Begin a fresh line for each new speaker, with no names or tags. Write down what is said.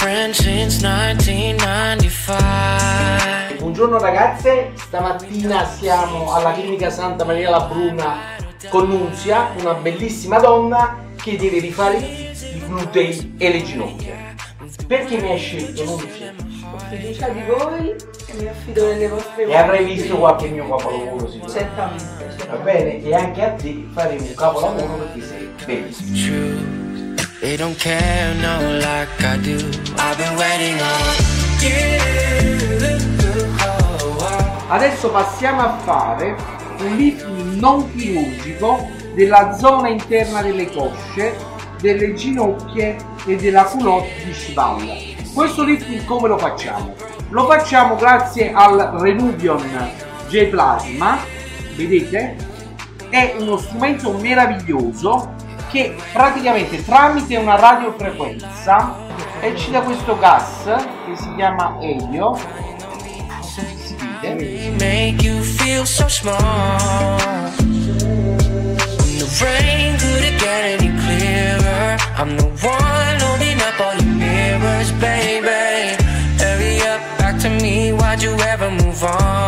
friend since 1995.
Buongiorno ragazze, stamattina siamo alla clinica Santa Maria la Bruna con Nunzia, una bellissima donna che deve rifare i glutei e le ginocchia. Perché mi hai scelto Nunzia?
Ho fiducia di voi e mi affido nelle vostre
E avrai visto qualche mio capolavoro sicuramente.
Certamente,
Va
certamente.
bene, e anche a te faremo un capolavoro perché sei bellissimo.
They don't care, no, like I do. I've been waiting on you.
Adesso passiamo a fare un lifting non chirurgico della zona interna delle cosce, delle ginocchia e della culotte di spalla. Questo lifting come lo facciamo? Lo facciamo grazie al Renubion J Plasma, vedete? È uno strumento meraviglioso che praticamente tramite una radiofrequenza e ci dà questo gas che si chiama elio. Si vede?
So your mirrors, baby. Hurry move on?